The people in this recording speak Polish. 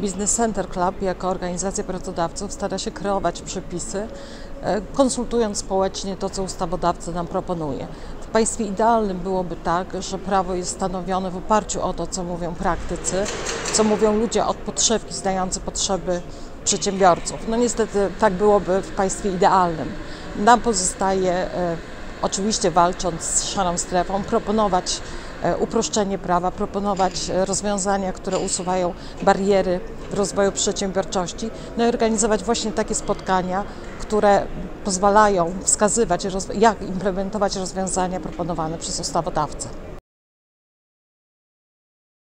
Business Center Club jako organizacja pracodawców stara się kreować przepisy, e, konsultując społecznie to, co ustawodawca nam proponuje. W państwie idealnym byłoby tak, że prawo jest stanowione w oparciu o to, co mówią praktycy, co mówią ludzie od podszewki znający potrzeby przedsiębiorców. No niestety tak byłoby w państwie idealnym. Nam pozostaje, e, oczywiście walcząc z szarą strefą, proponować uproszczenie prawa, proponować e, rozwiązania, które usuwają bariery w rozwoju przedsiębiorczości, no i organizować właśnie takie spotkania, które pozwalają wskazywać, jak implementować rozwiązania proponowane przez ustawodawcę.